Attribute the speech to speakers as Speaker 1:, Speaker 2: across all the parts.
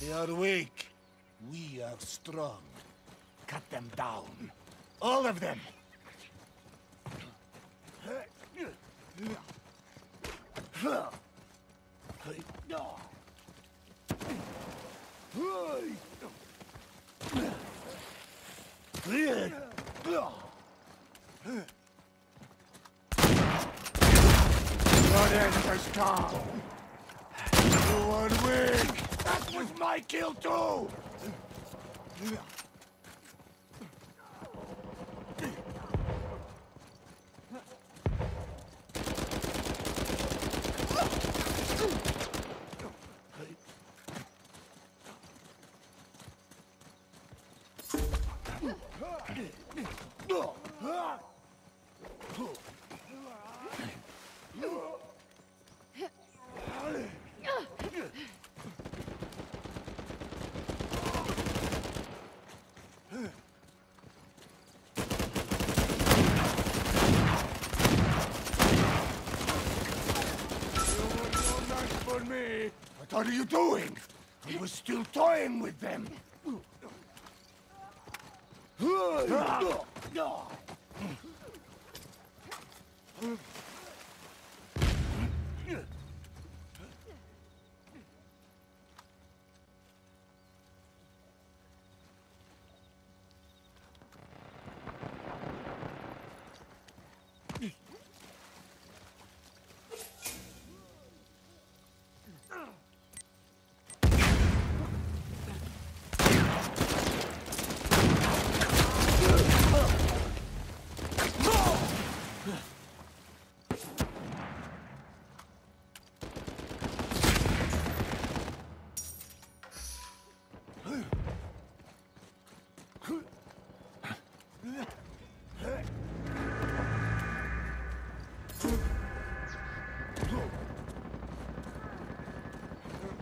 Speaker 1: They are weak. We are strong. Cut them down. All of them. Your end has come. You are weak. Was my kill too. for me. What are you doing? I was still toying with them.
Speaker 2: Ah.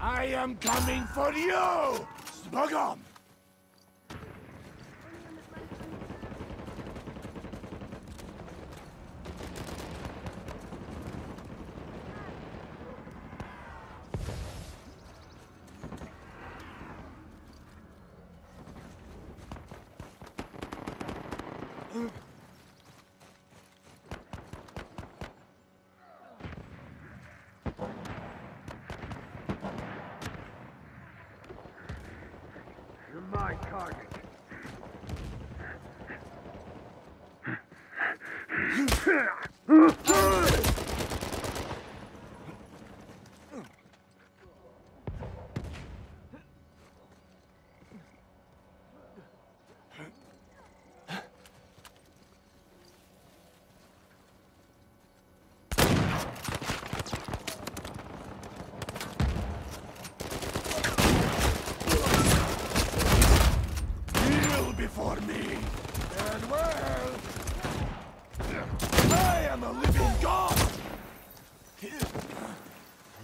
Speaker 1: I am coming for you! Smugum!
Speaker 3: You're my target.
Speaker 1: Kneel before me! And well... I am a living god!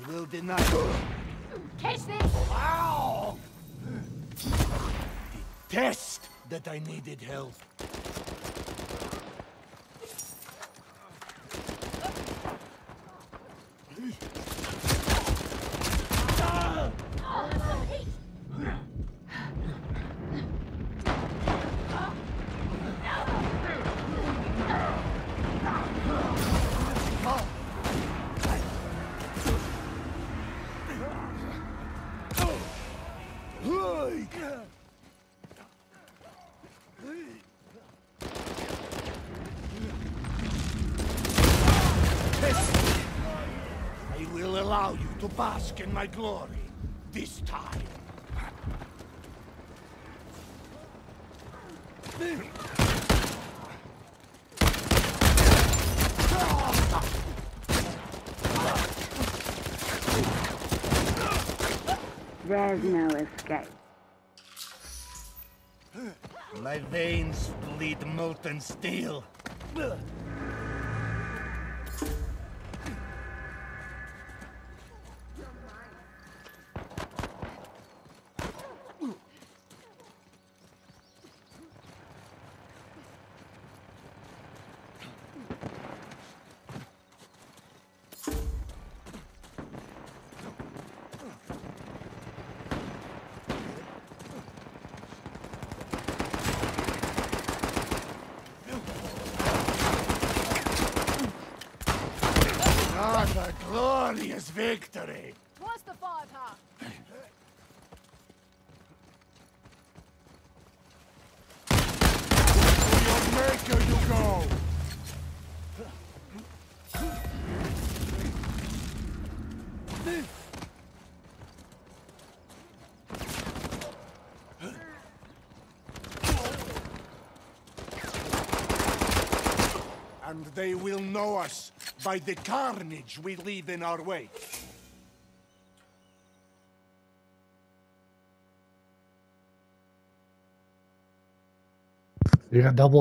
Speaker 1: I will deny...
Speaker 2: Catch this!
Speaker 1: Ow! Test that I needed help. I will allow you to bask in my glory. This time.
Speaker 2: There's no escape.
Speaker 1: My veins bleed molten steel. A glorious victory.
Speaker 3: What's the five heart?
Speaker 1: To your maker you go. And they will know us by the carnage we leave in our wake.
Speaker 4: You got double